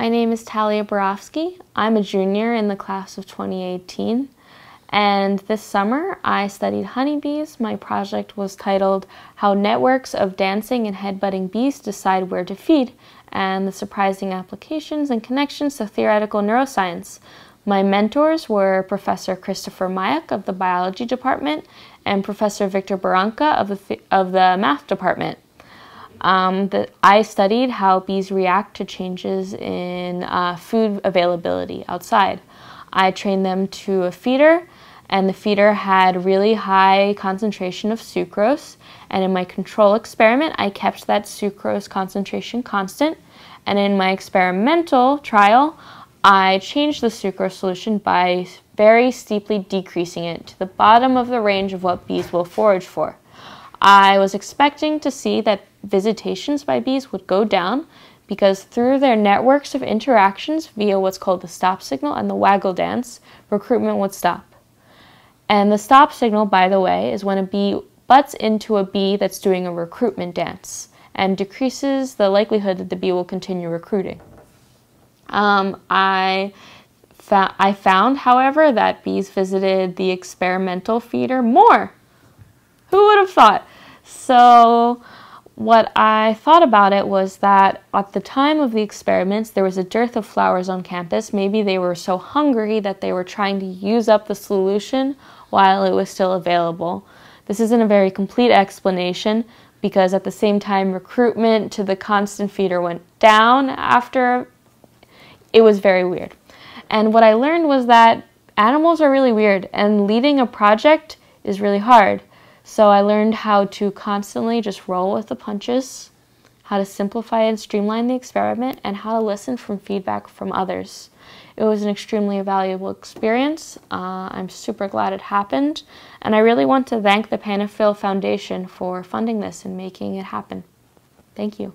My name is Talia Borofsky. I'm a junior in the class of 2018. And this summer I studied honeybees. My project was titled How Networks of Dancing and Headbutting Bees Decide Where to Feed and the Surprising Applications and Connections to Theoretical Neuroscience. My mentors were Professor Christopher Mayack of the Biology Department and Professor Victor Barranca of the, of the Math Department. Um, the, I studied how bees react to changes in uh, food availability outside. I trained them to a feeder and the feeder had really high concentration of sucrose. And in my control experiment, I kept that sucrose concentration constant. And in my experimental trial, I changed the sucrose solution by very steeply decreasing it to the bottom of the range of what bees will forage for. I was expecting to see that visitations by bees would go down because through their networks of interactions via what's called the stop signal and the waggle dance, recruitment would stop. And the stop signal, by the way, is when a bee butts into a bee that's doing a recruitment dance and decreases the likelihood that the bee will continue recruiting. Um, I, fa- I found, however, that bees visited the experimental feeder more. Who would have thought? So, what I thought about it was that at the time of the experiments, there was a dearth of flowers on campus. Maybe they were so hungry that they were trying to use up the solution while it was still available. This isn't a very complete explanation because at the same time recruitment to the constant feeder went down after it was very weird. And what I learned was that animals are really weird and leading a project is really hard. So I learned how to constantly just roll with the punches, how to simplify and streamline the experiment, and how to listen from feedback from others. It was an extremely valuable experience. Uh, I'm super glad it happened. And I really want to thank the Panaphil Foundation for funding this and making it happen. Thank you.